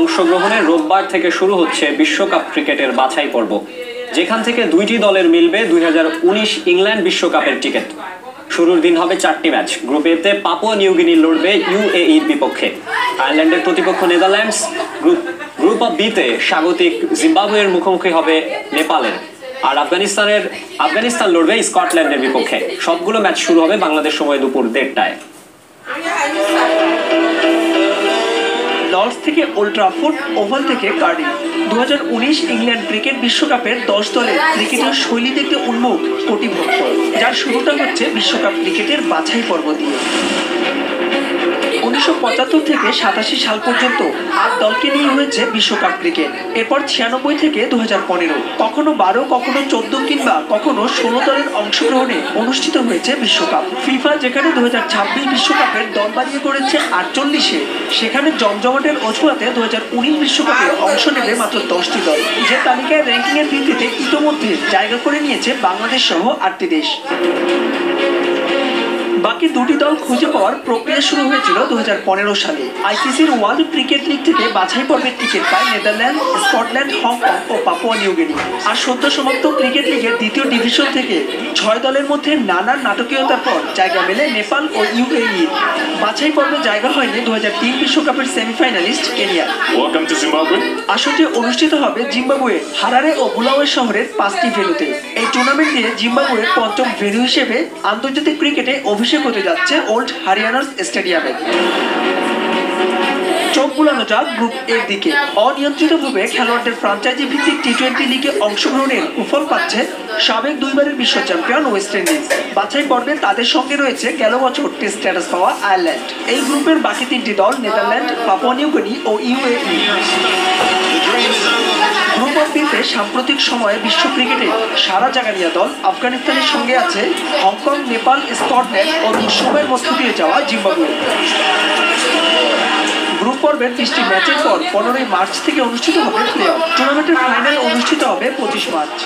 অংশগ্রহণে রোববার থেকে শুরু হচ্ছে বিশ্বকাপ ক্রিকেটের বাছাই পর্ব, যেখান থেকে দুইটি দলের মিলবে দুই হাজার উনিশ ইংল্যান্ড বিশ্বকাপের টিকিট। শুরুর দিন হবে চারটি ম্যাচ, গ্রুপ এতে পাপুয়া নিউগিনি লড়বে ইউএ ইউএইর বিপক্ষে। আয়ারল্যান্ডের প্রতিপক্ষ নেদারল্যান্ডস, গ্রুপ গ্রুপ অফ বিতে স্বাগতিক জিম্বাবুয়ের মুখোমুখি হবে নেপালের। আর আফগানিস্তানের, আফগানিস্তান লড়বে স্কটল্যান্ডের বিপক্ষে। সবগুলো ম্যাচ শুরু হবে বাংলাদেশ সময় দুপুর দেড়টায়। লর্ডস থেকে ওল্ট্রা ট্রাফোর্ড ওভাল থেকে কার্ডিফ দু ইংল্যান্ড ক্রিকেট বিশ্বকাপের দশ দলের ক্রিকেটের শৈলী দেখতে উন্মুখ কোটি ভক্ত যার শুরুটা হচ্ছে বিশ্বকাপ ক্রিকেটের বাছাই পর্ব দিয়ে। উনিশশো পঁচাত্তর থেকে সাতাশি সাল পর্যন্ত আট দলকে নিয়ে হয়েছে বিশ্বকাপ ক্রিকেট। এরপর ছিয়ানব্বই থেকে দু কখনো বারো, কখনো চোদ্দ কিংবা কখনো ষোলো দলের অংশগ্রহণে অনুষ্ঠিত হয়েছে বিশ্বকাপ। ফিফা, যেখানে দু বিশ্বকাপের দল বাড়িয়ে করেছে আটচল্লিশে, সেখানে জমজমাটের অজুহাতে দু বিশ্বকাপে অংশ নেবে মাত্র দশটি দল। যে তালিকায় র্যাঙ্কিং এর ভিত্তিতে ইতোমধ্যে জায়গা করে নিয়েছে বাংলাদেশ সহ আটটি দেশ। বাকি দুটি দল খুঁজে পাওয়ার প্রক্রিয়া শুরু হয়েছিল দু হাজার পনেরো সালে। আইসিসির ওয়ার্ল্ড ক্রিকেট লিগ থেকে বাছাই পর্বের টিকিট পায় নেদারল্যান্ড স্কটল্যান্ড হংকং ও পাপুয়া নিউগিনি। আর সদ্য সমাপ্ত ক্রিকেট লিগের দ্বিতীয় ডিভিশন থেকে ছয় দলের মধ্যে নানান নাটকীয়তার পর জায়গা মেলে নেপাল ও ইউএই। বাছাই পর্বে জায়গা হয়নি দু বিশ্বকাপের সেমিফাইনালিস্ট কেনিয়া. আসরটি অনুষ্ঠিত হবে জিম্বাবুয়ে হারারে ও বুলাওয়ে শহরের পাঁচটি ভেন্যুতে। এই টুর্নামেন্ট দিয়ে জিম্বাবুয়ের পঞ্চম ভেন্যু হিসেবে আন্তর্জাতিক ক্রিকেটে অভিষেক হতে যাচ্ছে ওল্ড হারিয়ানার্স স্টেডিয়ামে। চোখ বুলানো যাক গ্রুপ এর দিকে। অনিয়ন্ত্রিতভাবে খেলোয়াড়দের ফ্রাঞ্চাইজি ভিত্তিক টি টোয়েন্টি লিগে অংশগ্রহণের কুফল পাচ্ছে সাবেক দুইবারের বিশ্ব চ্যাম্পিয়ন ওয়েস্ট ইন্ডিজ বাছাই পর্বে তাদের সঙ্গে রয়েছে গেল বছর টেস্ট স্ট্যাটাস পাওয়া আয়ারল্যান্ড এই গ্রুপের বাকি তিনটি দল নেদারল্যান্ড, পাপুয়া নিউগিনি ও ইউএই গ্রুপ অফ বিতে সাম্প্রতিক সময়ে বিশ্ব ক্রিকেটে সারা জায়গা নিয়ে দল আফগানিস্তানের সঙ্গে আছে হংকং, নেপাল, স্কটল্যান্ড ও সময়ের মধ্য দিয়ে যাওয়া জিম্বাবুয়ে। গ্রুপ পর্বের বৃষ্টি ম্যাচের পর পনেরোই মার্চ থেকে অনুষ্ঠিত হবে প্লে অফ টুর্নামেন্টের ফাইনাল অনুষ্ঠিত হবে পঁচিশ মার্চ।